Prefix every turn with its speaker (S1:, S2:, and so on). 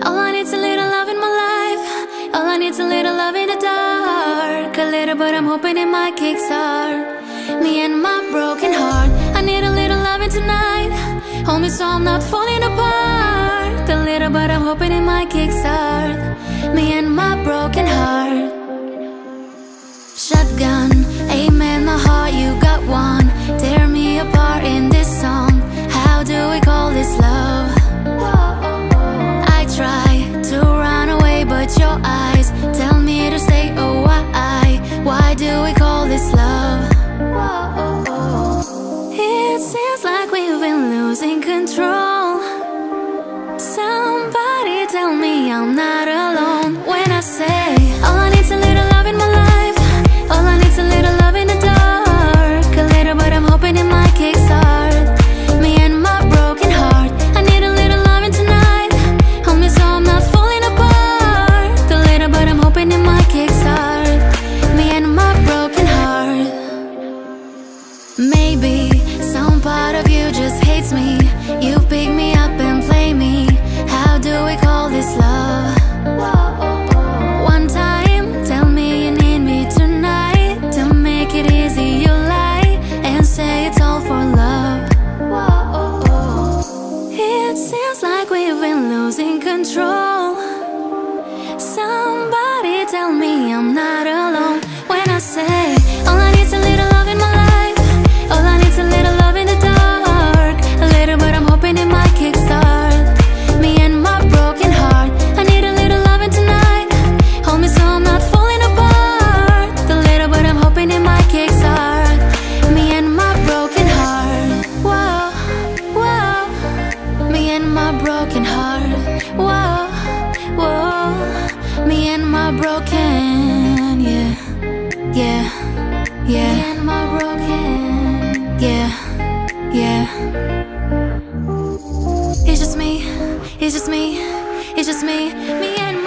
S1: All I need's a little love in my life. All I need's a little love in the dark. A little, but I'm hoping it might kickstart me and my broken heart. I need a little loving tonight. Hold me so I'm not falling apart. A little, but I'm hoping it might kickstart me and my broken heart. But your eyes tell me to stay. Oh, why? Why do we call this love? It seems like we've been losing control. My broken heart. Whoa, whoa, me and my broken, yeah, yeah, yeah. Me and my broken, yeah, yeah. It's just me, it's just me, it's just me, me and